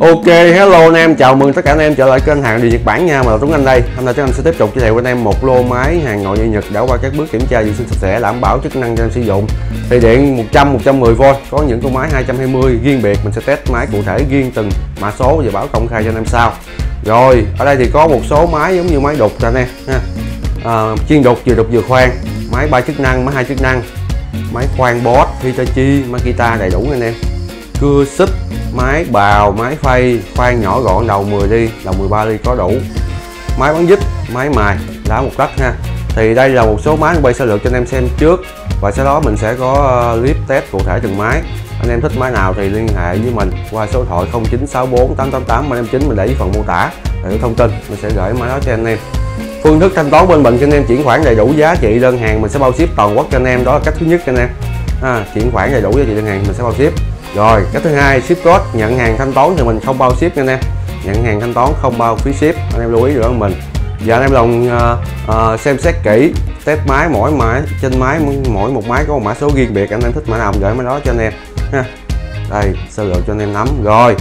Ok, hello anh em, chào mừng tất cả anh em trở lại kênh hàng điện Nhật Bản nha, mình là Tuấn Anh đây. Hôm nay chúng anh sẽ tiếp tục giới thiệu với anh em một lô máy hàng nội địa Nhật đã qua các bước kiểm tra vệ sinh sạch sẽ, đảm bảo chức năng cho em sử dụng. Thì điện 100 110V, có những con máy 220 riêng biệt, mình sẽ test máy cụ thể riêng từng mã số và báo công khai cho anh em sau. Rồi, ở đây thì có một số máy giống như máy đục cho anh em ha. À, chuyên đục vừa đục vừa khoan, máy ba chức năng, máy hai chức năng, máy khoan boss, Hitachi, Makita đầy đủ anh em. Cưa xích máy bào máy phay khoan nhỏ gọn đầu 10 ly đầu 13 ly có đủ. Máy bắn dít máy mài đá một đất ha. Thì đây là một số máy quay sơ lược cho anh em xem trước. Và sau đó mình sẽ có ờ, clip test cụ thể từng máy. Anh em thích máy nào thì liên hệ với mình qua số điện thoại 0964 888 359 mình để dưới phần mô tả để thông tin mình sẽ gửi máy đó cho anh em. Phương thức thanh toán bên mình cho anh em chuyển khoản đầy đủ giá trị đơn hàng mình sẽ bao ship toàn quốc cho anh em. Đó là cách thứ nhất cho anh em. À, chuyển khoản đầy đủ giá trị đơn hàng mình sẽ bao ship rồi cách thứ hai ship code. Nhận hàng thanh toán thì mình không bao ship nha anh em. Nhận hàng thanh toán không bao phí ship. Anh em lưu ý được không mình. Giờ anh em lòng uh, ờ, uh, ờ, xem xét kỹ. Test máy mỗi máy trên máy mỗi một máy có một mã số riêng biệt. Anh em thích mã nào gửi mã đó cho anh em ha. Đây sơ lược cho anh em nắm. Rồi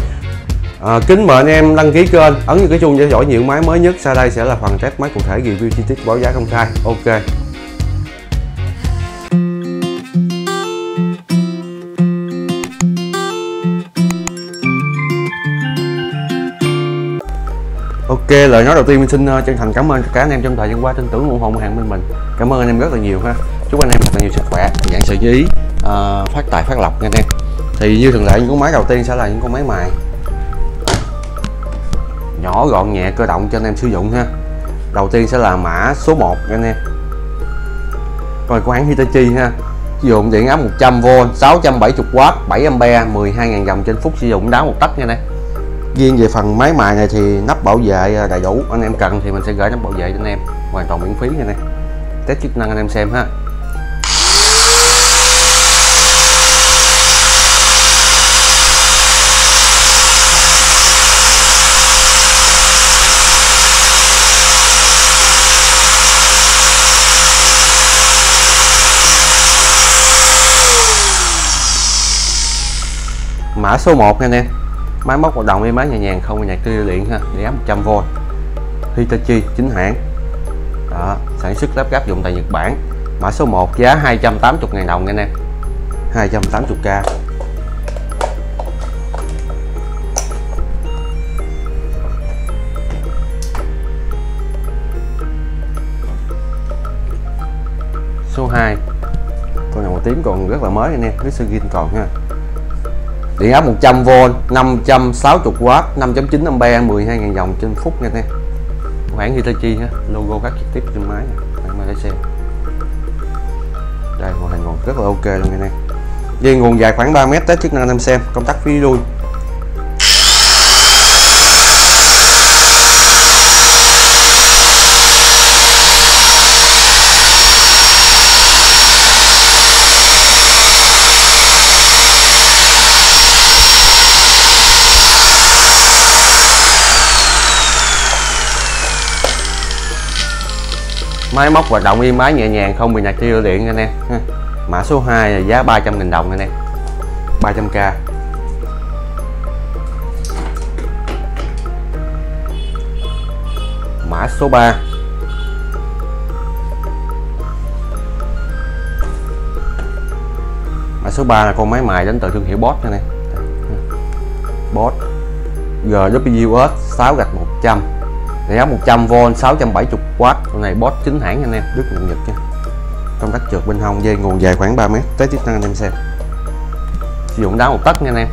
à, kính mời anh em đăng ký kênh. Ấn vào cái chuông để dõi những máy mới nhất. Sau đây sẽ là phần test máy cụ thể review chi tiết báo giá công khai. Ok. Ok, lời nói đầu tiên mình xin ờ, chân thành cảm ơn cả anh em trong thời gian qua tin tưởng ủng hộ hàng bên mình. Cảm ơn anh em rất là nhiều ha. Chúc anh em thật nhiều sức khỏe, dạng sự ý, uh, ờ, phát tài phát lộc nha anh em. Thì như thường lệ những con máy đầu tiên sẽ là những con máy mài nhỏ gọn nhẹ cơ động cho anh em sử dụng ha. Đầu tiên sẽ là mã số 1 nha anh em. Rồi của hãng Hitachi ha. Sử dụng điện áp 100V, 670W, 7A, 12.000 dòng trên phút sử dụng đá một tấc nha anh em riêng về phần máy mài này thì nắp bảo vệ à, đầy đủ. Anh em cần thì mình sẽ gửi nắp bảo vệ cho anh em. Hoàn toàn miễn phí nha này test chức năng anh em xem ha. Mã số 1 nha anh em máy móc hoạt động êm máy nhẹ nhàng không nhạc tư điện ha điện áp 100V Hitachi chính hãng. Đó, sản xuất lắp ráp dụng tại Nhật Bản. Mã số 1 giá 280.000 đồng anh em. 280k số 2 con này màu tím còn rất là mới anh em cái sơ còn ha điện áp 100V 560W 5.9A 12.000 dòng trên phút nha em hãng Hitachi ha logo các trực tiếp trên máy bạn mà để xem. Đây màn hình còn rất là ok luôn nha em dây nguồn dài khoảng 3m tới chức năng anh em xem, công tắc phía đuôi. Máy móc hoạt động im ái nhẹ nhàng, không bị nhạc tiêu điện anh em. Mã số 2 là giá 300 000 đồng anh em. 300k mã số 3 mã số 3 là con máy mài đến từ thương hiệu Boss nha này Boss GWS 6 gạch 100 điện áp 100V 670W con này boss chính hãng anh em Đức Nhật Nhật nha công tắc trượt bên hông, dây nguồn dài khoảng 3m tới chức năng anh em xem. Sử dụng đá một tấc nha anh em.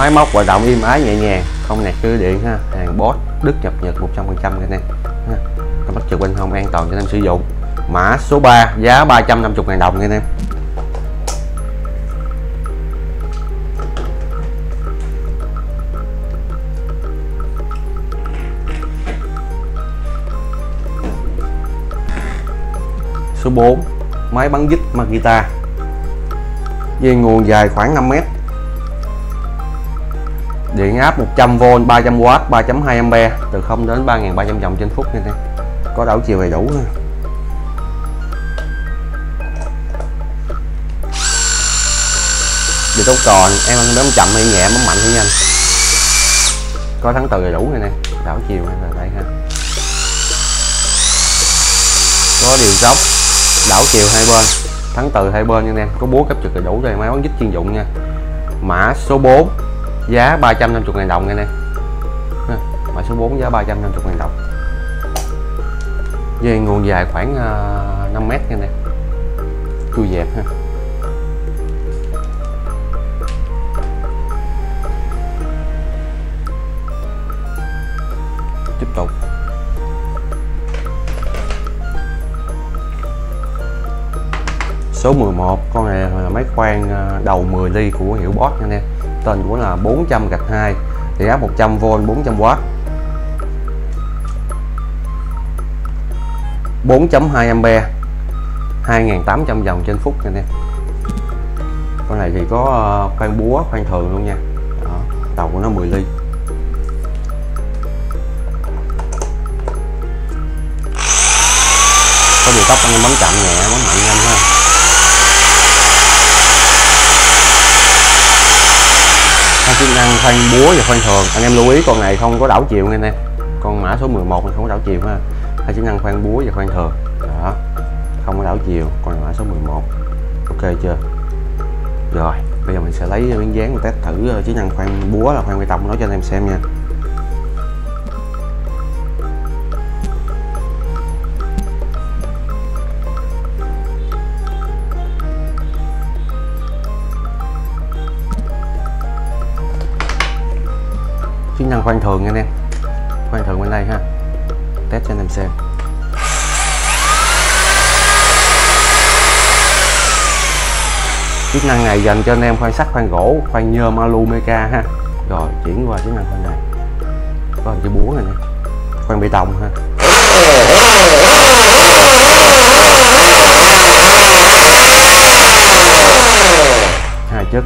máy móc hoạt động im ái nhẹ nhàng, không nạt cơ điện ha. Hàng boss, đức nhập nhật 100 phần trăm anh em công tắc trực bên hông an toàn cho anh em sử dụng. Mã số 3 giá 350 ngàn đồng nha anh em số 4 máy bắn dít Makita dây nguồn dài khoảng 5 mét điện áp 100V 300W 3.2A từ 0 đến 3.300 dòng trên phút nha em có đảo chiều đầy đủ ha Điều tốt còn em ăn bấm chậm hay nhẹ, bấm mạnh hay nhanh? Có thắng từ đầy đủ này nè đảo chiều hay là đây ha? Có điều dốc đảo chiều hai bên, thắng từ hai bên nha em có búa cấp trực đầy đủ rồi máy bắn dít chuyên dụng nha. Mã số 4 giá 350 ngàn đồng nghe nè. Mã số 4 giá 350 ngàn đồng. Dây nguồn dài khoảng ờ, uh, 5 mét nghe nè. Chui dẹp ha. Tiếp tục. Số 11 con này là máy khoan ờ, đầu 10 ly của hiệu Boss nha nè tên của nó là 400 gạch 2 thì áp 100V 400W 4.2A 2800 vòng trên phút anh em. Con này thì có ờ, khoan búa khoan thường luôn nha. Đó, tàu của nó 10 ly. Có điều tóc anh em bấm chậm nhẹ bấm mạnh nhanh ha hai chức năng khoan búa và khoan thường. Anh em lưu ý, con này không có đảo chiều nha anh em. Con mã số 11 này không có đảo chiều ha. Hai chức năng khoan búa và khoan thường. Đó, không có đảo chiều, con mã số 11 ok chưa? Rồi, bây giờ mình sẽ lấy miếng dán và test thử ờ, chức năng khoan búa là khoan bê tông nói cho anh em xem nha. Chức năng khoan thường nha anh em. Khoan thường bên đây ha. Test cho anh em xem. Chức năng này dành cho anh em khoan sắt, khoan gỗ, khoan nhôm, alu meca ha. Rồi, chuyển qua chức năng khoan này. Có cái búa này nè. Khoan bê tông ha. Hai chất.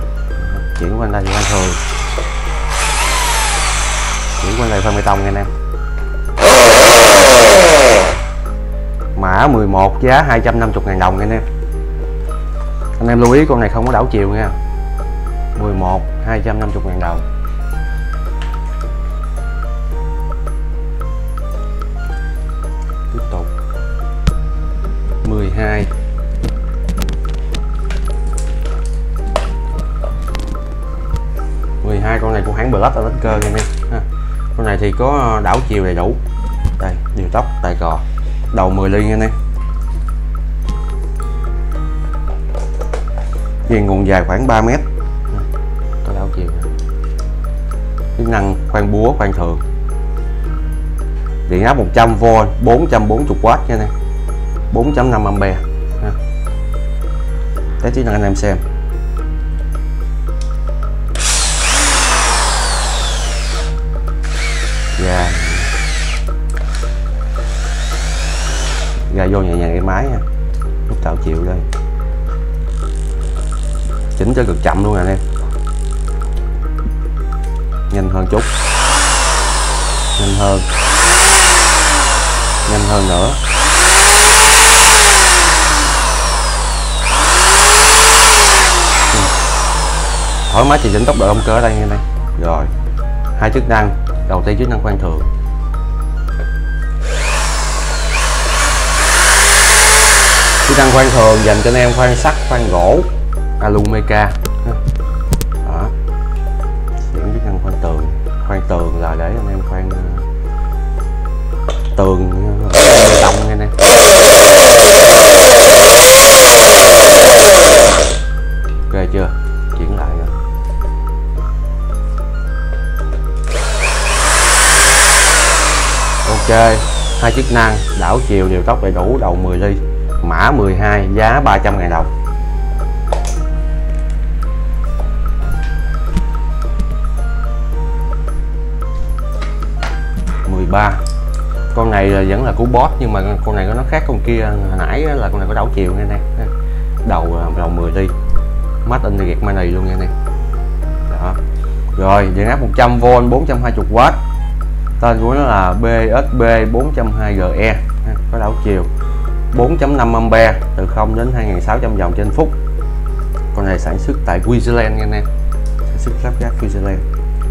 Chuyển qua đây khoan thường bên này phân bê tông nha anh em. Mã 11 giá 250 ngàn đồng nha anh em. Anh em lưu ý con này không có đảo chiều nha. 11 250 ngàn đồng. Tiếp tục. 12 12 con này của hãng Black Attacker nha anh em con này thì có ờ, đảo chiều đầy đủ. Đây điều tóc, tài cò. Đầu 10 ly nha em dây nguồn dài khoảng 3 mét. Ừ, có đảo chiều chức năng khoan búa, khoan thường. Điện áp 100V 440W nha nè 4.5A test chức năng anh em xem. Ra vô nhẹ nhàng cái máy nha. Lúc tạo chịu đây chỉnh cho cực chậm luôn nè anh em. Nhanh hơn chút. Nhanh hơn. Nhanh hơn nữa. Thoải mái chỉ chỉnh tốc độ động cơ ở đây nha đây rồi. Hai chức năng. Đầu tiên chức năng quan thường chức năng khoan thường dành cho anh em khoan sắt khoan gỗ. Alumeca đó chuyển chức năng khoan tường. Khoan tường là để anh em khoan ờ, tường ờ, bê tông nghe nè ok chưa? Chuyển lại rồi. Ok. Hai chức năng, đảo chiều đều tốc đầy đủ, đầu 10 ly mã 12 giá 300 ngàn đồng. 13 con này vẫn là cú boss, nhưng mà con này nó khác con kia. Hồi nãy là con này có đảo chiều nghe nè. Đầu à, đầu 10 ly mắt in gạt này luôn nha nè. Đó. Rồi, điện áp 100V 420W tên của nó là BSB 420GE có đảo chiều. 4.5A từ 0 đến 2600 vòng trên phút. Con này sản xuất tại Queensland nha anh em. Sản xuất lắp ráp Queensland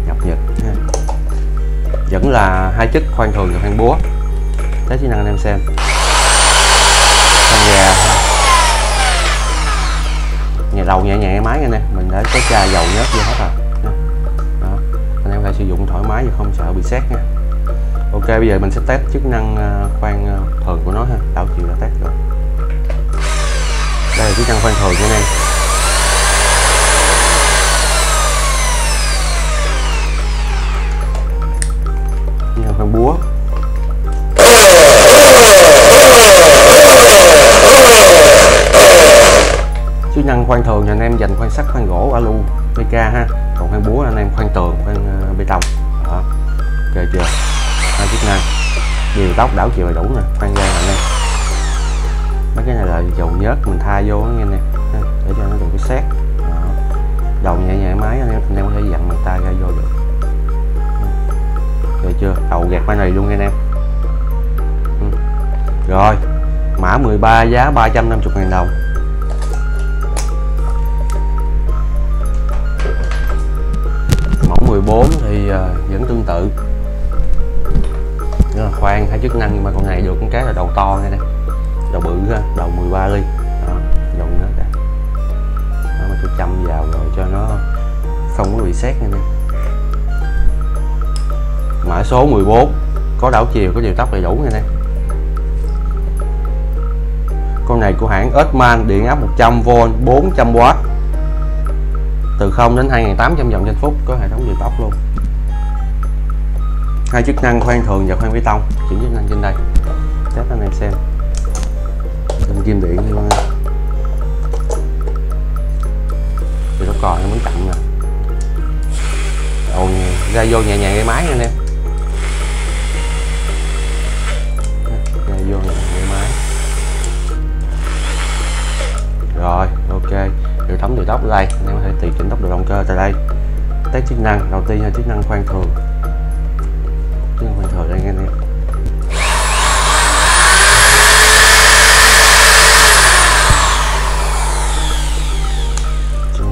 nhập Nhật, ha. vẫn là hai chức khoan thường và khoan búa. Test chức năng anh em xem. Con gà nhà đầu nhẹ nhàng máy nha nè mình đã có chai dầu nhớt vô hết rồi. Đó. anh em phải sử dụng thoải mái và không sợ bị xét nha ok, bây giờ mình sẽ test chức năng ờ, khoan ờ, thường của nó ha. Đảo chiều là test rồi. Đây là chức năng khoan thường nha anh em. Chức năng khoan búa. Chức năng khoan thường thì anh em, dành khoan sắt, khoan gỗ alu pk ha. Còn khoan búa anh em, khoan tường, khoan ờ, bê tông. Đó. Ok chưa? Hai chức năng điều tóc đảo chiều là đủ nè khoan ra nè. Em mấy cái này là dầu nhớt mình thay vô nghe nè. Để cho nó đừng có xét đầu nhẹ nhẹ máy anh em anh em có thể dặn bằng tay ra vô được. Được chưa? Đầu gạt máy này luôn nghe anh em. Ừ. Rồi, mã 13 giá 350 ngàn đồng. Chức năng nhưng mà con này được con cái là đầu to nghe đây đầu bự ha, đầu 13 ly. Đó dầu nó ra đó, mà tôi chăm vào rồi cho nó không có bị xét nha nè. Mã số 14 có đảo chiều, có chiều tóc đầy đủ nha nè. Con này của hãng Edman điện áp 100V 400W từ 0 đến 2800 vòng trên phút, có hệ thống điều tốc luôn hai chức năng khoan thường và khoan bê tông. Chuyển chức năng trên đây. Test anh em xem. Lên kim điện luôn thì nó còn nó muốn chậm nè ồn ra vô nhẹ nhàng cái máy nha anh em. Ra vô nhẹ nhàng cái máy. Rồi, ok. Hệ thống điều tốc ở đây. Anh em có thể tùy chỉnh tốc độ động cơ tại đây. Test chức năng. Đầu tiên là chức năng khoan thường thở cho anh em chức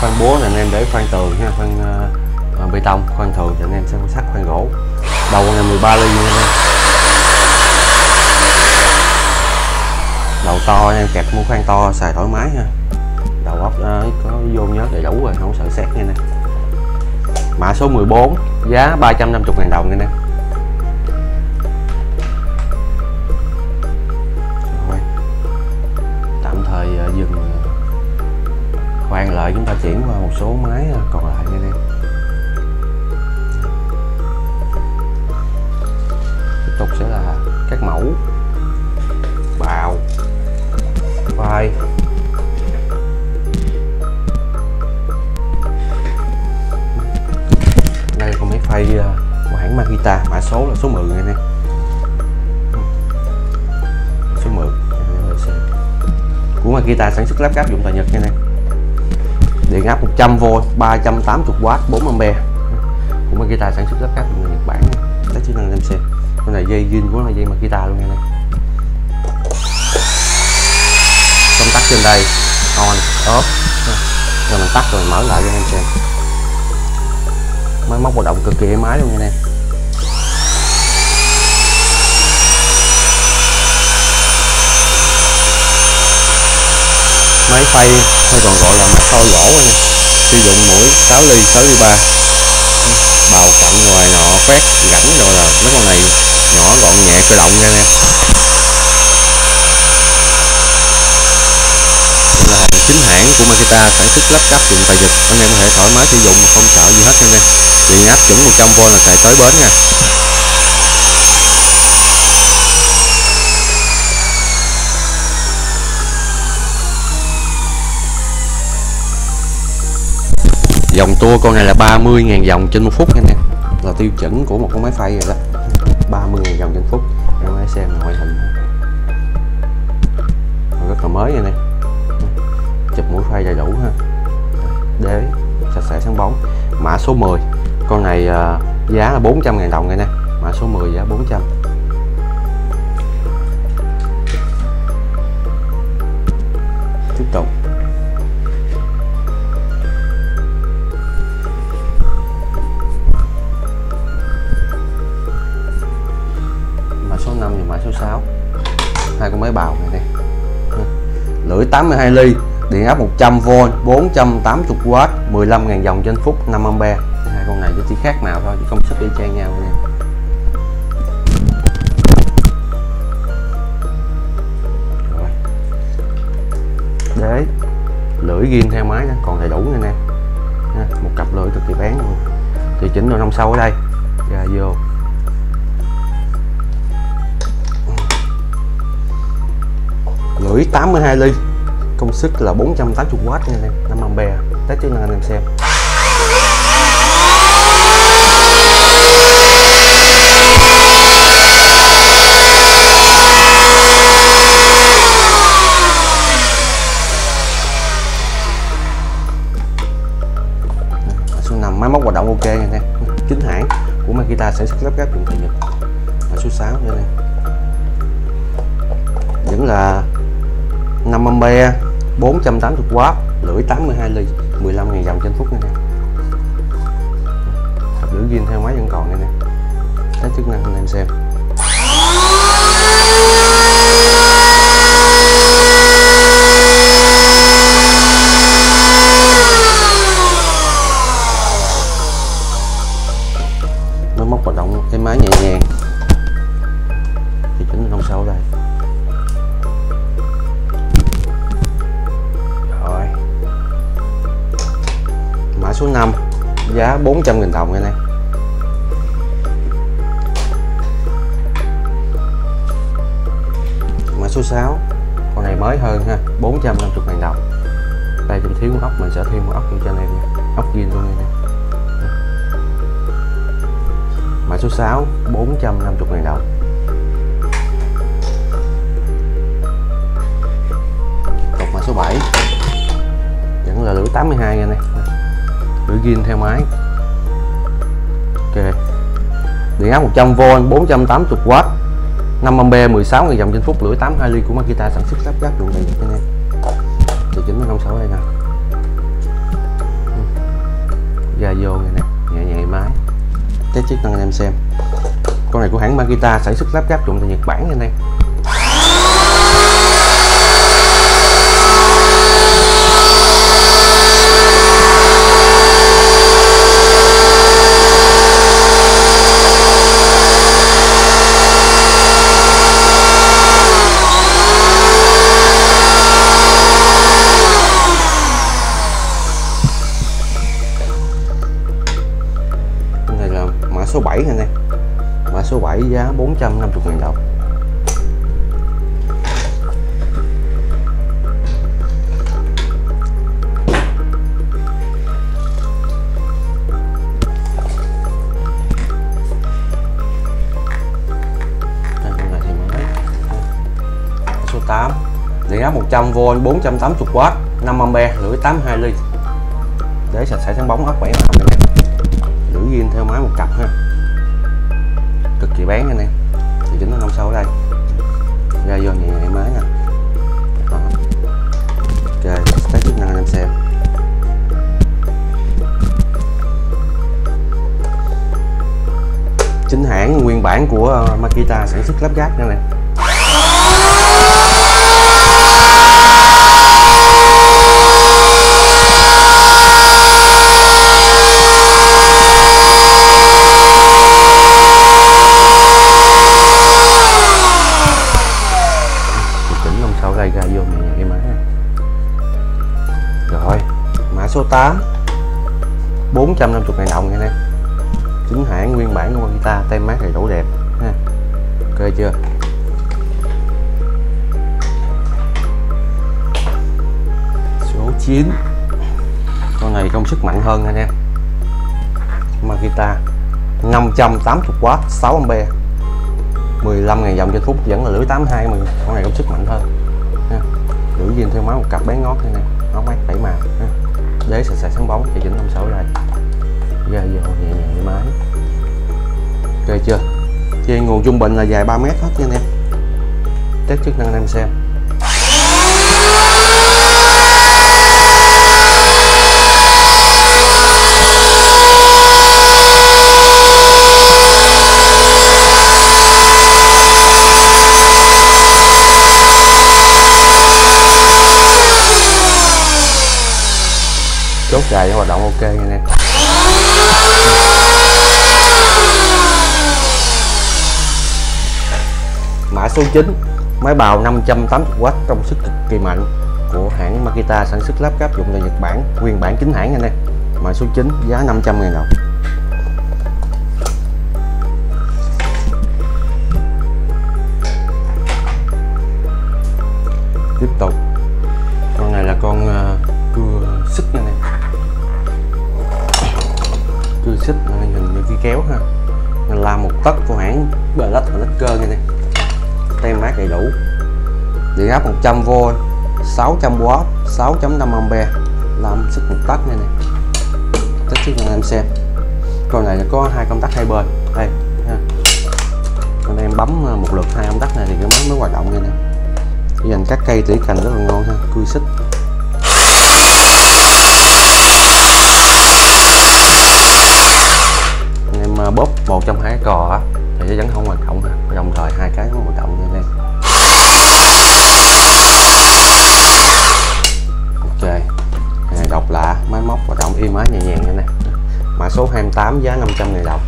khoan búa là anh em để khoan tường ha khoan uh, bê tông khoan thường thì anh em sẽ khoan sắt khoan gỗ. Đầu con này 13 ly nha anh em. Đầu to anh em kẹp mua khoan to xài thoải mái ha đầu ốc uh, có vô nhớ đầy đủ rồi không sợ xét nha nè. Mã số 14 giá 350 ngàn đồng nha nè. Rồi. tạm thời uh, dừng à, khoan lại chúng ta chuyển qua một số máy à, còn lại nha nè. Tiếp tục sẽ là các mẫu. Bào. Vai. Là của hãng Makita mã số là số 10 anh em. Ừ. Số 10 của Makita sản xuất lắp ráp dụng tại Nhật nha nè điện áp 100V 380W 4A của Makita sản xuất lắp ráp dụng tại Nhật Bản đó chức năng em xem. Con này dây zin của nó là dây Makita luôn nha nè công tắc trên đây. On, off. Rồi mình tắt rồi mở lại cho anh em xem máy móc hoạt động cực kỳ êm ái luôn nha nè. Máy phay hay còn gọi là máy phao gỗ nha sử dụng mũi 6 ly 6 ly 3 bào cạnh ngoài nọ, quét rảnh rồi là mấy con này nhỏ gọn nhẹ cơ động nha nè chính hãng của Makita sản xuất lắp ráp dụng tại Nhật anh em có thể thoải mái sử dụng mà không sợ gì hết nha nè điện áp chuẩn 100V là xài tới bến nha. Dòng tua con này là 30.000 dòng trên một phút anh em. Là tiêu chuẩn của một con máy phay rồi đó. 30.000 dòng trên phút. Em hãy xem ngoại hình. Rất là mới anh em chụp mũi khoai đầy đủ ha. Đế sạch sẽ sáng bóng. Mã số 10 con này uh, giá là 400.000 đồng này nè. Mã số 10 giá 400 tiếp tục. Mã số 5 và mã số 6 hai con máy bào này nè. Lưỡi 82 ly điện áp 100V 480W 15.000 dòng trên phút 5A hai con này chỉ khác màu thôi chứ công suất y chang nhau nha rồi. Đế lưỡi ghim theo máy đó, còn đầy đủ nha nè. Một cặp lưỡi cực kỳ bán luôn. Thì chỉnh rồi nông sâu ở đây. Ra vô. Lưỡi 82 ly công suất là 480W nha anh em. 5 ampere test chức năng anh em xem. Số 5 máy móc hoạt động ok nha anh em. Chính hãng của Makita sản xuất lắp ráp dụng tại Nhật. Và số 6 nha anh em vẫn là 5 ampere 480W lưỡi 82 ly 15.000 dòng trên phút này nè lưỡi ghiên theo máy vẫn còn này nè. Cái chức năng anh em xem. Nó móc hoạt động cái máy nhẹ nhàng. Số 5 giá 400.000 đồng nha em. mã số 6 con này mới hơn ha 450.000 đồng. Đây chúng thiếu ốc, mình sẽ thêm một ốc cho anh em nha. Ốc zin luôn nha. Mã số 6 450.000 đồng. Cục mã số 7 vẫn là lưỡi 82 nha anh em lưỡi ghiên theo máy. Ok. Điện áp 100V 480W 5A 16 000 dòng trên phút, lưỡi 82 ly của Makita sản xuất lắp ráp dụng đầy Nhật anh em. Điều chỉnh nó không xấu đây nè. Ừ. Ra vô này nè, nhẹ nhẹ máy. Test chức năng anh em xem. Con này của hãng Makita sản xuất lắp ráp dụng tại Nhật Bản nha anh em. Mã số 7 giá 450 000 đồng số 8 điện áp 100V 480W 5A lưỡi 82 ly. Để sạch sẽ sáng bóng ốc 7 lưỡi ghim theo máy một cặp ha cực kỳ bán anh em. Thì chính nó không sâu ở đây. Ra vô nhẹ nhẹ mới nè Đó. ok test chức năng anh em xem. Chính hãng nguyên bản của Makita sản xuất lắp ráp nha này 8 450 ngàn đồng nha em chính hãng nguyên bản của Makita tem mát đầy đủ đẹp, ha. Ok chưa? Số 9 con này công suất mạnh hơn anh em. Makita 580W 6A 15.000 dòng trên phút vẫn là lưỡi 82 mà con này công suất mạnh hơn, ha. lưỡi viên theo máu một cặp bé ngót này nè nó mát 7 màu, ha đế sạch sẽ sáng bóng thì chỉnh năm sáu này, ra vô nhẹ nhàng thoải mái. Ok chưa? Dây nguồn trung bình là dài 3 mét hết nha anh em. Test chức năng anh em xem. Chốt dài hoạt động ok nha anh em mã số 9 máy bào 580W công suất cực kỳ mạnh của hãng Makita sản xuất lắp ráp dụng tại Nhật Bản, nguyên bản chính hãng anh em mã số 9 giá 500 000 đồng. Tất của hãng Black và Laker nha này, tem mát đầy đủ. Điện áp 100V 600W 6.5A làm sức một tấc này nè. Test trước cho em xem. Con này có hai công tắc hai bên. Đây ha. anh em bấm à, một lượt hai công tắc này thì cái máy mới hoạt động đây nè. Dành các cây tỉa cành rất là ngon ha cưa xích anh em bóp một trong hai cò á, thì sẽ vẫn không hoạt động đồng thời hai cái nó hoạt động nha anh em ok này độc lạ, máy móc hoạt động im ái nhẹ nhàng nha này. Mã số 28 giá 500 000 đồng.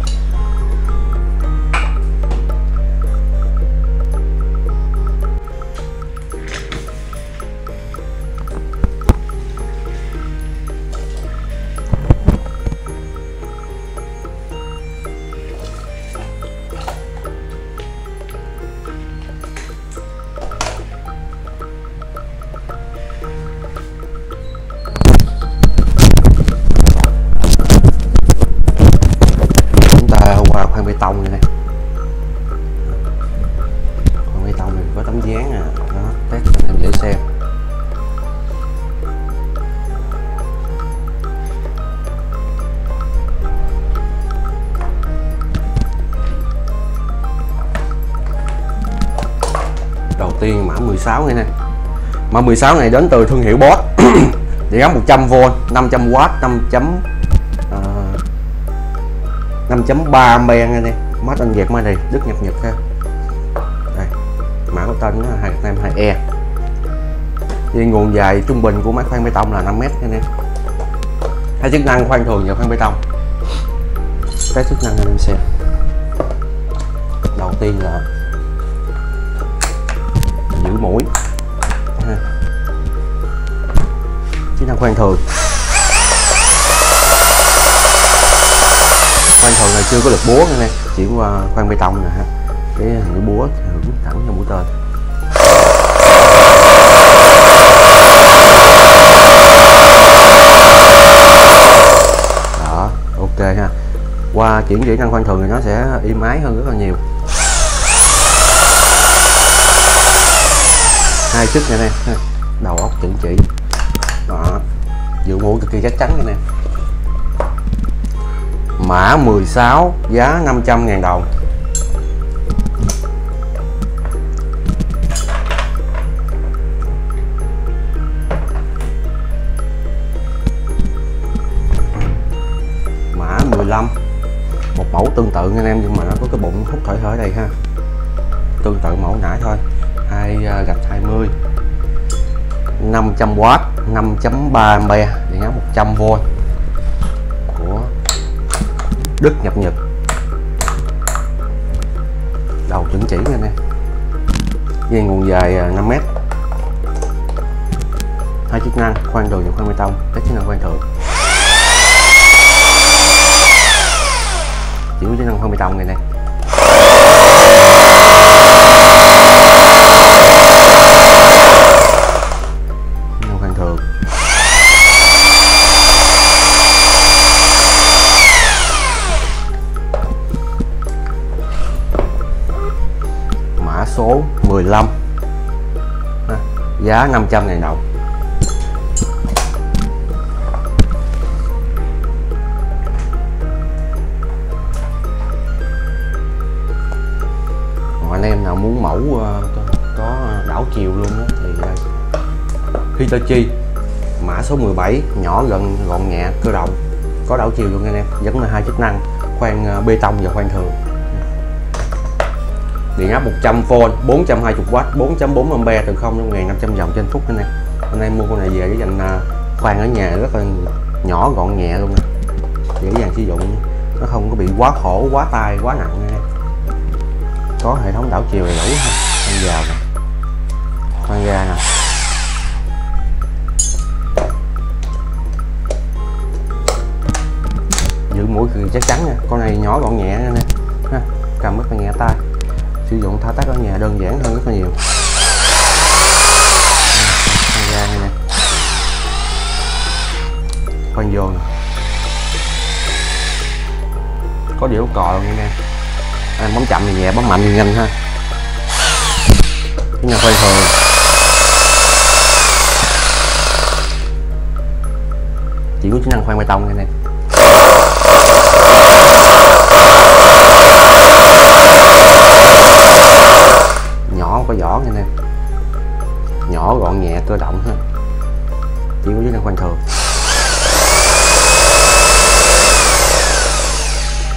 16 ngày này mã 16 ngày đến từ thương hiệu Bosch. Điện áp 100V 500W 5. Uh, 5.3 ampe anh em. Mát anh Việt mai này Đức nhập Nhật ha. Đây mã của tên nó là 252E Vì nguồn dài trung bình của máy khoan bê tông là 5m anh nè, hai chức năng khoan thường và khoan bê tông. Cái chức năng anh em xem. Đầu tiên là mũi. Ha. chức năng khoan thường. Khoan thường này chưa có lực búa nha nè, chỉ qua à, khoan bê tông nè ha. Cái hình búa hướng thẳng cho mũi tên. Đó, ok ha. Qua chuyển chuyển năng khoan thường thì nó sẽ im ái hơn rất là nhiều. Hai chức nha nè ha. đầu óc chỉnh chỉ. Đó. Dự mua cực kỳ chắc chắn nha em. Mã 16 giá 500.000 đồng. Mã 15 một mẫu tương tự anh em, nhưng mà nó có cái bụng hút thở ở đây ha. Tương tự mẫu nãy thôi. 2 à, gạch 20 500W 5.3 A điện áp 100V của Đức nhập Nhật. Đầu chuẩn chỉ nha nè dây nguồn dài à, 5m hai chức năng, khoan đường và khoan bê tông. Các chức năng khoan thường chỉ có chức năng khoan bê tông này nè. Giá 500 ngàn đồng. Còn anh em nào muốn mẫu ờ, có đảo chiều luôn đó thì ờ, Hitachi, mã số 17 nhỏ gần gọn nhẹ, cơ động. Có đảo chiều luôn anh em, vẫn là hai chức năng khoan ờ, bê tông và khoan thường điện áp 100V 420W 4.4A từ 0 đến 1500 vòng trên phút anh em. Anh em mua con này về để dành à, khoan ở nhà rất là nhỏ gọn nhẹ luôn dễ dàng sử dụng nó không có bị quá khổ, quá tay quá nặng nha có hệ thống đảo chiều đầy đủ ha khoan vào nè. Khoan ra nè. Giữ mũi cực chắc chắn nha con này nhỏ gọn nhẹ nè cầm rất là nhẹ tay sử dụng thao tác ở nhà đơn giản hơn rất là nhiều. Khoan ra này, nè. Khoan vô nè. Có điều cò luôn nha. Anh em bấm chậm thì nhẹ bấm mạnh thì nhanh ha. Cái nhà khoan thường. Chỉ có chức năng khoan bê tông nha anh có vỏ nha anh em nhỏ gọn nhẹ cơ động ha. Chỉ có chức năng quanh thường.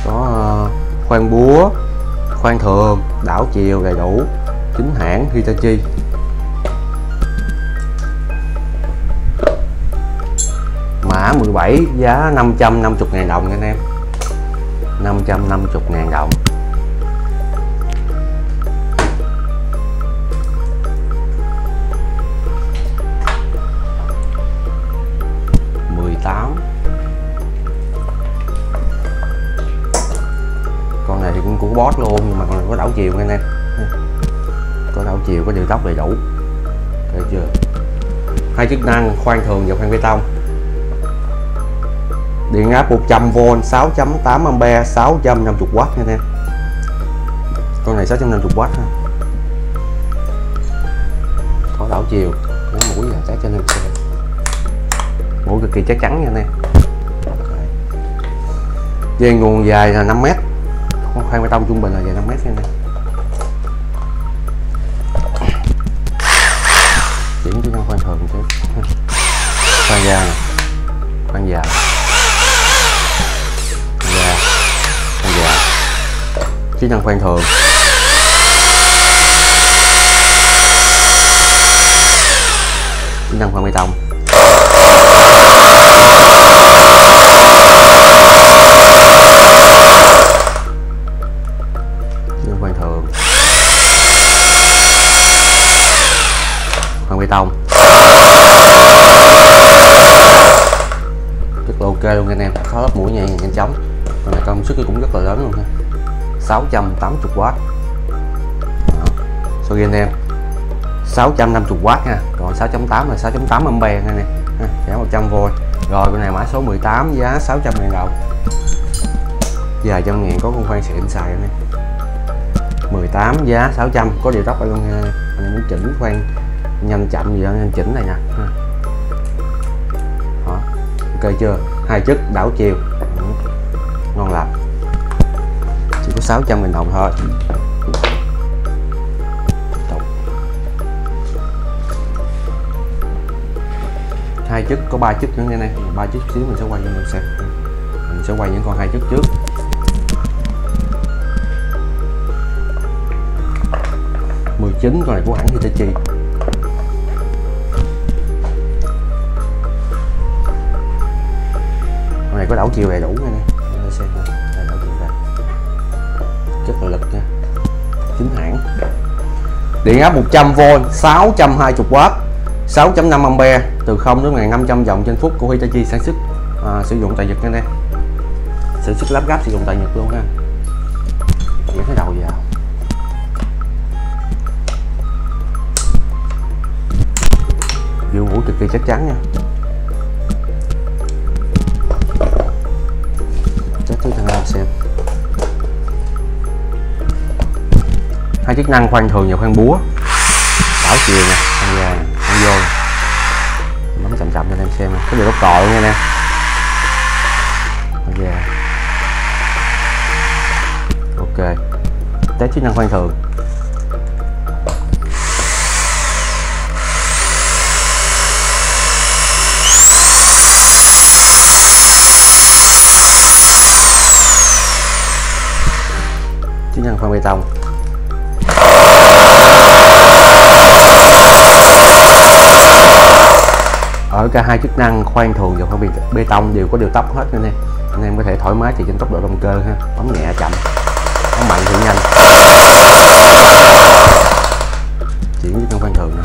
Có uh, khoan búa khoan thường đảo chiều đầy đủ chính hãng Hitachi. Mã 17 giá 550 ngàn đồng nha anh em. 550 ngàn đồng. Khoan thường và khoan bê tông. Điện áp 100V 6.8A 650W nha em. Con này 650W ha. Có đảo chiều, cái mũi là chắc cho anh mũi cực kỳ chắc chắn nha anh em. Dây nguồn dài là 5m con khoan bê tông trung bình là dài 5m nha anh em. Chuyển cho con khoan thường chứ khoan ra nè khoan vào ra khoan da chức năng khoan thường. Chức năng khoan bê tông. Ok luôn anh em khó lắp mũi nhẹ nhanh chóng. Con này công suất cũng rất là lớn luôn ha. 680W Đó. số anh em 650W nha còn 6.8 là 6.8 A nha nè giá 100V rồi con này mã số 18 giá 600 ngàn đồng. Vài trăm ngàn có con khoan xịn xài anh em. 18 giá 600 có điều tóc ở luôn nha. Anh em muốn chỉnh khoan nhanh chậm gì đó, anh chỉnh này nè ha. Đó. ok chưa? Hai chất đảo chiều. Ngon lành. Chỉ có 600 000 đồng thôi. Hai chức có ba chức nữa nha này. Ba chức xíu mình sẽ quay cho mình xem. Mình sẽ quay những con hai chức trước. Mười chín con này của hãng Hitachi. Có đảo chiều đầy đủ nha nè. Để xem nè đây đảo chiều đây. Chất lực nha. Chính hãng. Điện áp 100V 620W 6.5A từ 0 đến 1500 vòng trên phút của Hitachi sản xuất à, sử dụng tại Nhật nha nè. Sản xuất lắp ráp sử dụng tại Nhật luôn ha. Dẫn cái đầu vào. Vô vũ cực kỳ chắc chắn nha. Chức năng khoan thường và khoan búa. Đảo chiều nè khoan ra nè khoan vô bấm chậm chậm cho anh em xem có điều tốc còi nha anh khoan yeah. ok. Test chức năng khoan thường. Chức năng khoan bê tông. Ở cả hai chức năng khoan thường và khoan bê, bê tông đều có điều tốc hết nên em. Anh em có thể thoải mái thì trên tốc độ động cơ ha. Bấm nhẹ chậm. Bấm mạnh thì nhanh. Chuyển chức năng khoan thường nè.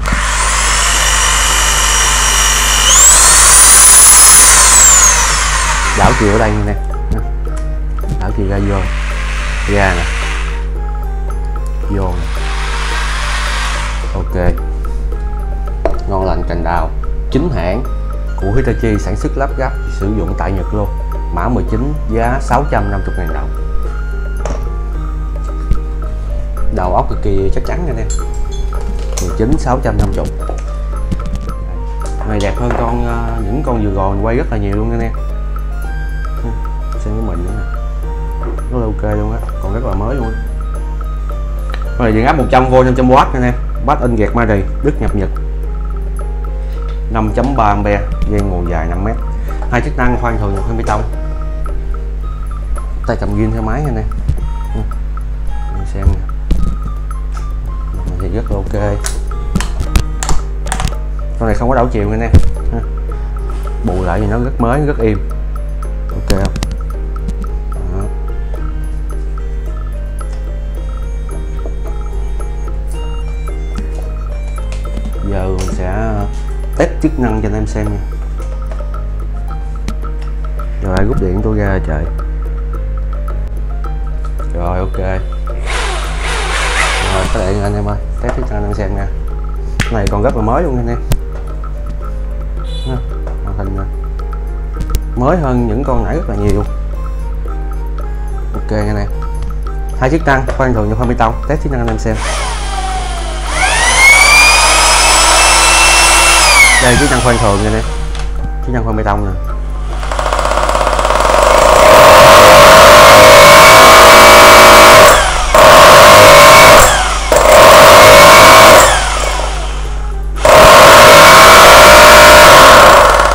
Đảo chiều ở đây nè đảo chiều ra vô. Ra nè. Vô nè. Ok. Ngon lành cành đào chính hãng của Hitachi sản xuất lắp ráp sử dụng tại Nhật luôn. Mã 19 giá 650 ngàn đồng. Đầu óc cực kỳ chắc chắn nha em. 19 650 này, đẹp hơn con ờ, những con vừa rồi quay rất là nhiều luôn anh em. Xem với mình nữa nè. Rất là ok luôn á, còn rất là mới luôn rồi điện áp 100V 500W anh em. Bắt in gạt ma Mari Đức nhập Nhật. 5.3 ampe, dây nguồn dài 5 m. hai chức năng khoan thường khoan bê tông. Tay cầm ghiên theo máy anh em. Ừ. Để xem nè. Thì rất là ok. Con này không có đảo chiều anh em. Ừ. bù lại thì nó rất mới, rất im. Ok không? Giờ mình sẽ test chức năng cho anh em xem nha. Rồi ai rút điện tôi ra trời. Rồi, ok. Rồi, có điện anh em ơi, test chức năng anh em xem nha. Cái này còn rất là mới luôn anh em. Màn hình mới hơn những con nãy rất là nhiều ok anh em. Hai chức năng, khoan thường cho khoan bê tông, test chức năng anh em xem. Đây chức năng khoan thường nha nè chức năng khoan bê tông nè.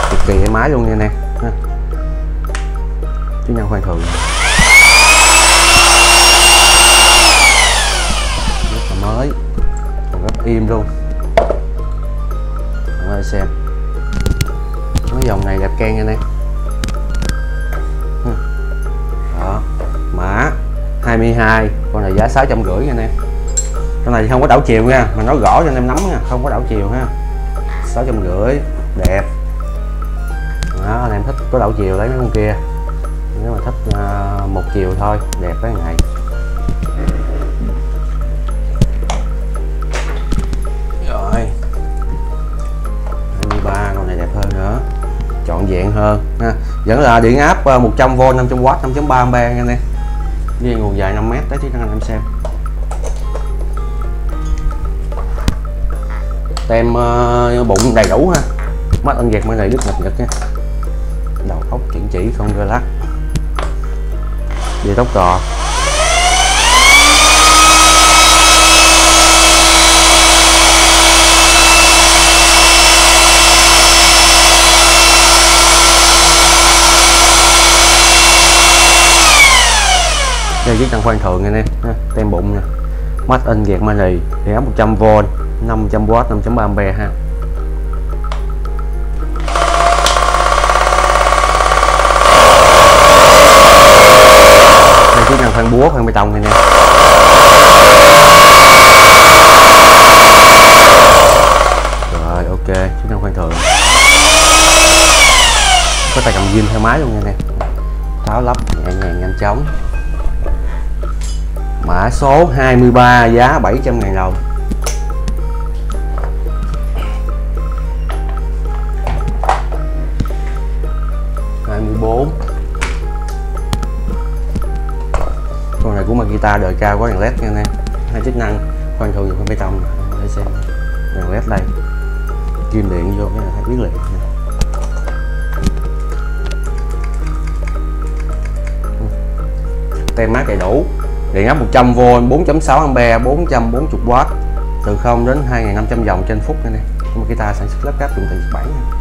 Cực kỳ thoải luôn nha nè chức năng khoan thường. 22 con này giá 650 nha anh em. Con này không có đảo chiều nha mà nó gõ cho anh em nắm nha không có đảo chiều ha. sáu trăm rưỡi đẹp. Đó anh em thích có đảo chiều lấy mấy con kia. Nếu mà thích uh, một chiều thôi đẹp cái này rồi. 23 con này đẹp hơn nữa. Trọn vẹn hơn ha. Vẫn là điện áp 100V 500W 5.3A nha anh em dây nguồn dài 5m tới chứ anh em xem. Tem uh, bụng đầy đủ ha. Mắt anh Việt mới này đứt ngập ngực nha. Đầu ốc chuẩn chỉ không rơ lắc đi tóc cò. Đây chiếc tăng khoan thường anh em tem bụng nè. Mắt in gạt mani điện áp 100V 500W 5.3A ha. Đây chiếc năng khoan búa khoan bê tông nha anh em rồi, ok, chiếc năng khoan thường. Có tay cầm zin theo máy luôn nha nè. Tháo lắp, nhẹ nhàng nhanh chóng mã số 23 giá 700.000 đồng. bốn. Con này của Makita đời cao có đèn led nha anh em. Hai chức năng khoan thường và khoan bê tông. Để xem. Đèn led đây. Kim điện vô cái này, thấy biết liền tem mát đầy đủ điện áp 100V 4.6A 440W từ 0 đến 2500 vòng trên phút này nè. Mà guitar sản xuất lắp ráp dùng từ Nhật Bản nha.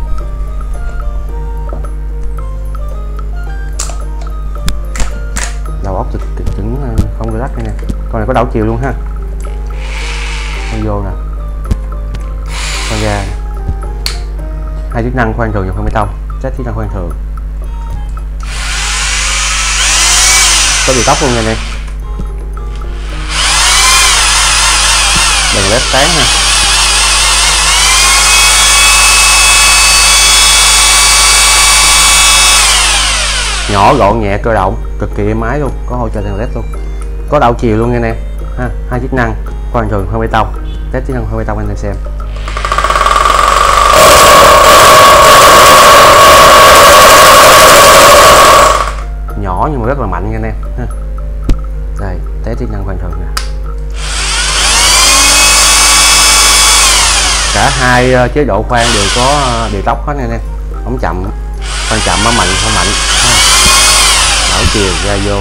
đầu óc cực cực chỉnh ờ, không relax đây nè. Con này có đảo chiều luôn ha. Con vô nè. Con ra nè. hai chức năng khoan thường và khoan bê tông chắc chức năng khoan thường. Có điều tóc luôn này nè. Đèn led sáng ha. Nhỏ gọn nhẹ, cơ động, cực kỳ êm ái luôn, có hỗ trợ đèn led luôn. Có đảo chiều luôn nha anh em ha, hai chức năng quan trường hơi bê tông, test chức năng hơi bê tông anh em xem. Nhỏ nhưng mà rất là mạnh nha anh em ha. đây, test chức năng quan trường nè. Cả hai ờ, chế độ khoan đều có ờ, điều tốc hết anh em. Không chậm khoan chậm nó mạnh không mạnh. Đảo chiều ra vô.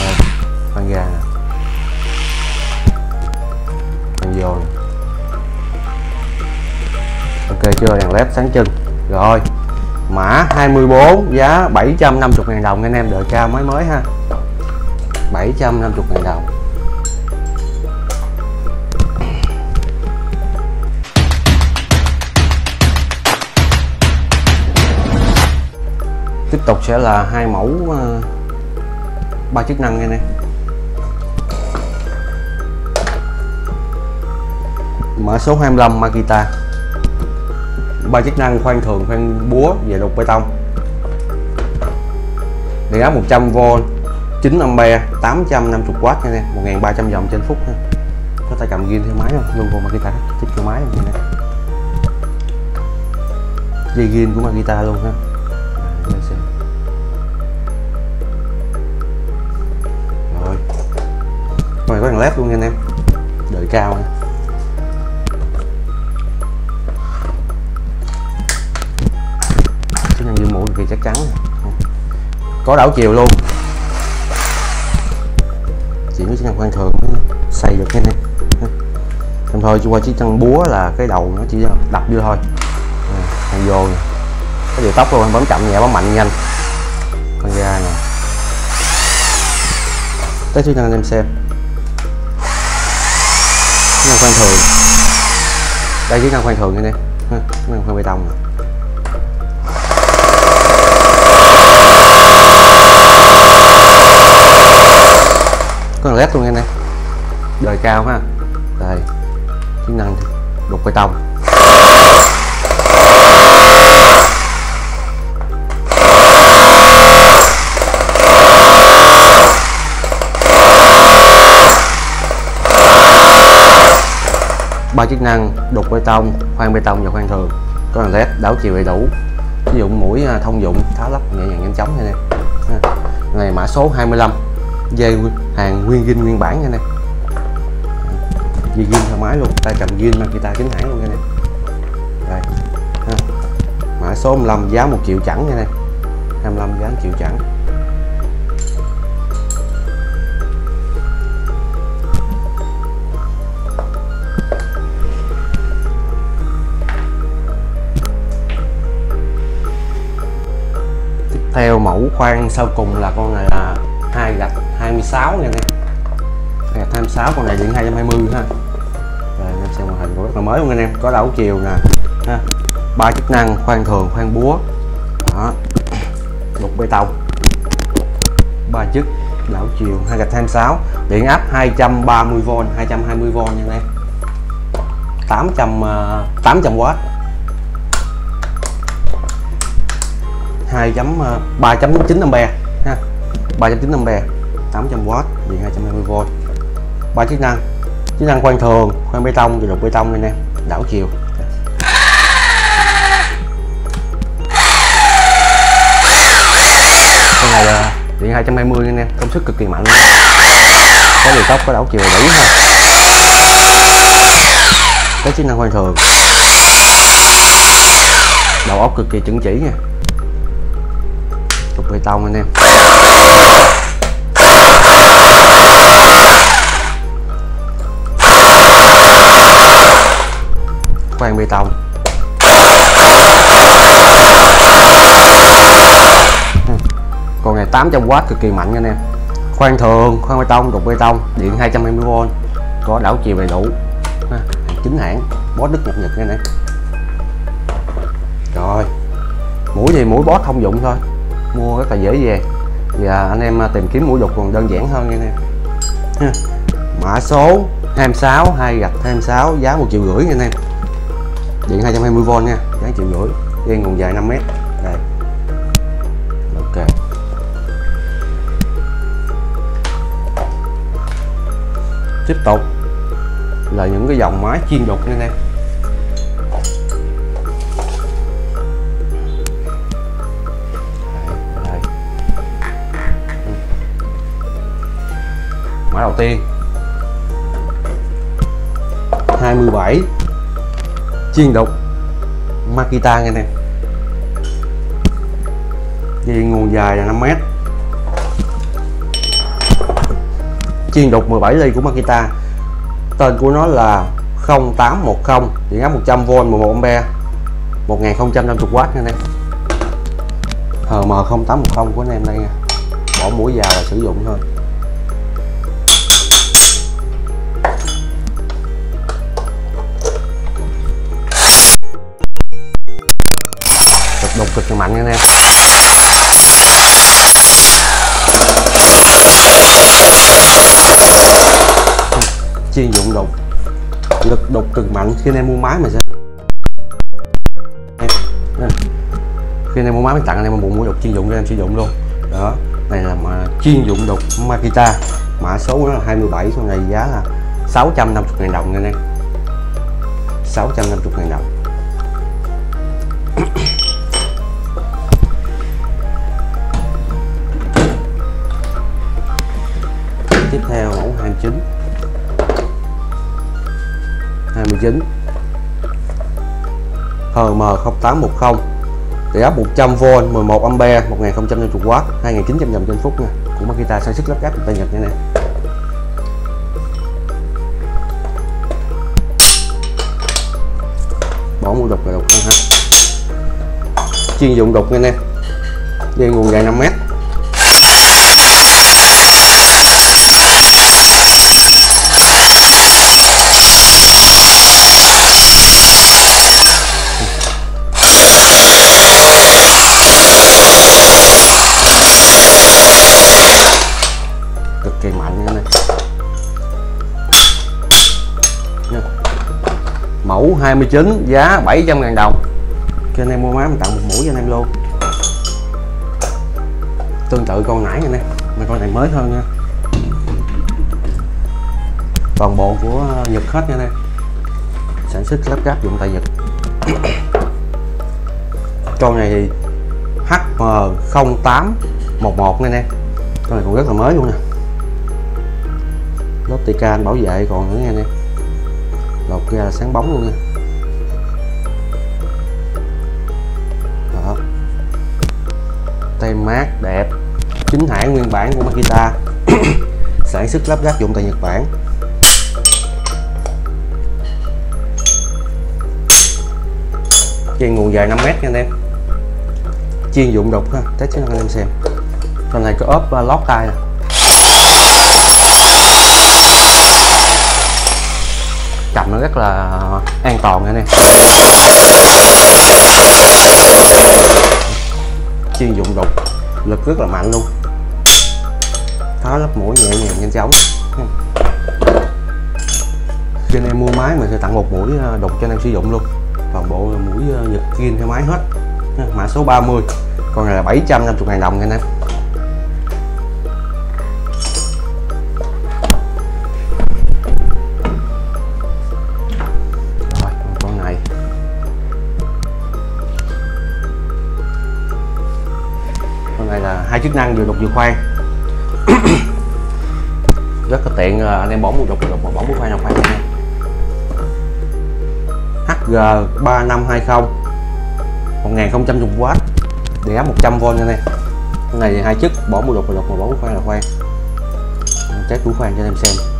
Đây, khoan ra. Khoan vô. Ok chưa đèn led sáng trưng. Rồi. Mã 24 giá 750 ngàn đồng anh em đợi cao mới mới ha. 750 ngàn đồng. Tiếp tục sẽ là hai mẫu ờ, ba chức năng nha nè. Mã số 25 Makita. Ba chức năng khoan thường, khoan búa và đục bê tông. Điện áp 100V 9A 850W nha nè 1300 vòng trên phút ha. Có tay cầm ghi theo máy không? Luôn còn Makita thích theo máy không? Nha nè. Dây ghi của Makita luôn ha. Mày có đèn led luôn nha anh em. Đợi cao nha. Cái năng dương mũi thì chắc chắn. Có đảo chiều luôn. Chỉ với chức năng khoan thường mới xây được cái này xong thôi qua chiếc chân búa là cái đầu nó chỉ đập vô thôi. À, vô. Nè có điều tóc luôn bấm chậm nhẹ bấm mạnh nhanh con ra nè. Tới chức cho anh em xem chức năng khoan thường. Đây, cái năng khoan thường nha em. Năng khoan bê tông nè. Có led luôn anh em. Đời cao ha. Đây. Chức năng đục bê tông. Ba chức năng đục bê tông, khoan bê tông và khoan thường. Có đèn led đảo chiều đầy đủ. Sử dụng mũi à, thông dụng tháo lắp nhẹ nhàng nhanh chóng nha nè. Này, mã số 25 dây hàng nguyên zin nguyên bản nha nè dây zin thoải mái luôn, tay cầm zin mang guitar chính hãng luôn nha nè đây, ha. mã số 15 giá 1 triệu chẳng nha nè 25 giá 1 triệu chẳng. Theo mẫu khoan sau cùng là con này là hai gạch 26 nha nè hai gạch 26 con này điện 220 ha. Rồi anh em xem màn hình của rất là mới luôn anh em, có đảo chiều nè, ha. Ba chức năng, khoan thường, khoan búa. Đó. Đục bê tông. Ba chức, đảo chiều, hai gạch 26 điện áp 230V 220V nha anh em. 800 800W 2 3.9 ampere ha. 3.9 ampere 800W điện 220V ba chức năng chức năng khoan thường khoan bê tông và đục bê tông này nè, đảo chiều. Con này là điện 220 anh em công suất cực kỳ mạnh luôn. có điều tốc có đảo chiều đủ ha. Cái chức năng khoan thường. Đầu óc cực kỳ chuẩn chỉ nha cục bê tông anh em khoan bê tông con này 800W cực kỳ mạnh anh em. Khoan thường khoan bê tông đục bê tông điện 220V có đảo chiều đầy đủ. Ha, chính hãng bó đức nhật nhật nha anh em. Rồi mũi gì mũi bó thông dụng thôi mua rất là dễ dàng và anh em à, tìm kiếm mũi đục còn đơn giản hơn nha anh em. Ha. mã số 26 2 gạch 26 giá một triệu rưỡi nha anh em. Điện 220V nha, giá triệu rưỡi. Dây nguồn dài 5 mét. Đây. Ok. Tiếp tục là những cái dòng máy chuyên đục nha anh em. Mã đầu tiên. 27 chiên đục Makita nghe nè. Dây nguồn dài là 5m chiên đục 17 ly của Makita. Tên của nó là 0810 điện áp 100V 11A 1050W nha anh em HM0810 của anh em đây nha. Bỏ mũi vào là sử dụng thôi. Đục cực mạnh nha anh em. Chuyên dụng đục lực đục cực mạnh. Khi anh em mua máy mà sẽ khi anh em mua máy mình tặng, anh em một mũi đục chuyên dụng cho em sử dụng luôn. Đó, này là mà chuyên dụng đục Makita. Mã số nó là 27 số này giá là 650 000 đồng nha anh em. 650 000 đồng. Tiếp theo mẫu 29 29 HM0810 tỷ áp 100V 11A 1050W 2900 dòng trên phút nha. Của Makita sản xuất lắp ráp tại Nhật nha nè. Bỏ mua đục là đục ha. Chuyên dụng đục nha nè. Dây nguồn dài 5 29 giá 700 ngàn đồng. Cho anh em mua máy, mình tặng một mũi cho anh em luôn. Tương tự con nãy nha anh em, mà con này mới hơn nha. Toàn bộ của Nhật hết nha anh em. Sản xuất lắp ráp dụng tại Nhật. Con này thì HM0811 nha anh em. Con này còn rất là mới luôn nè. Lớp tican bảo vệ còn nữa nha anh em lột ra là sáng bóng luôn nha. Đó. Tem mát đẹp. Chính hãng nguyên bản của Makita. Sản xuất lắp ráp dụng tại Nhật Bản. Dây nguồn dài 5 mét nha anh em. Chuyên dụng đục ha. Test cho anh em xem. Con này có ốp lót tay nè. Cầm nó rất là an toàn nha anh em. Chuyên dụng đục, lực rất là mạnh luôn. Tháo lắp mũi nhẹ nhàng nhanh chóng. Cho anh em mua máy mình sẽ tặng một mũi à, đục cho anh em sử dụng luôn. Toàn bộ mũi à, nhật kim theo máy hết. Mã số 30 con này là 750 ngàn đồng nha anh em. Chức năng vừa đục vừa khoan. Rất là tiện anh em bóng một đục đục một bóng một khoan nào khoan nha. HG3520 1050W điện áp 100V nha nè cái này hai chức bỏ đục là đục mà bỏ khoan là khoan. Test mũi khoan cho anh em xem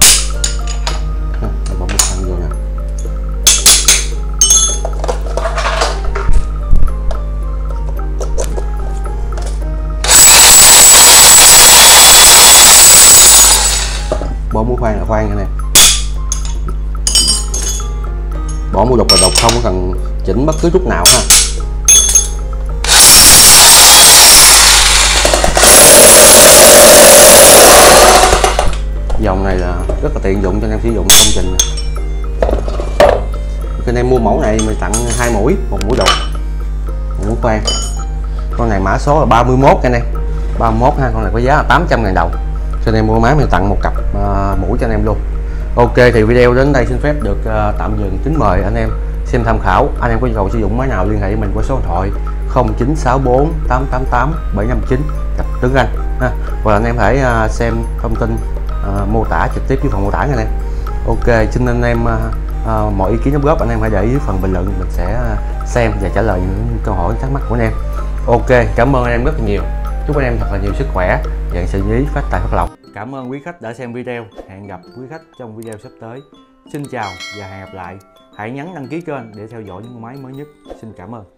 bỏ mũi khoan là khoan nha nè. Bỏ mũi đục là đục, không cần chỉnh bất cứ chút nào ha. Dòng này là rất là tiện dụng cho anh em sử dụng công trình này. khi anh em mua mẫu này mình tặng hai mũi, một mũi đục, một mũi khoan. Con này mã số là 31 anh em. 31 ha, con này có giá là 800 ngàn đồng cho anh em mua máy mình tặng một cặp à, uh, mũi cho anh em luôn. Ok thì video đến đây xin phép được uh, tạm dừng. Kính mời anh em xem tham khảo. Anh em có nhu cầu sử dụng máy nào liên hệ với mình qua số điện thoại 0964 888 759 gặp Tuấn Anh ha. Và anh em hãy uh, xem thông tin uh, mô tả trực tiếp dưới phần mô tả nha anh em. Ok xin anh em uh, uh, mọi ý kiến đóng góp anh em hãy để dưới phần bình luận. Mình sẽ uh, xem và trả lời những câu hỏi thắc mắc của anh em. Ok cảm ơn anh em rất nhiều. Chúc anh em thật là nhiều sức khỏe. Dạng sự nhí phát tài phát lộc cảm ơn quý khách đã xem video. Hẹn gặp quý khách trong video sắp tới. Xin chào và hẹn gặp lại. Hãy nhấn đăng ký kênh để theo dõi những máy mới nhất. Xin cảm ơn.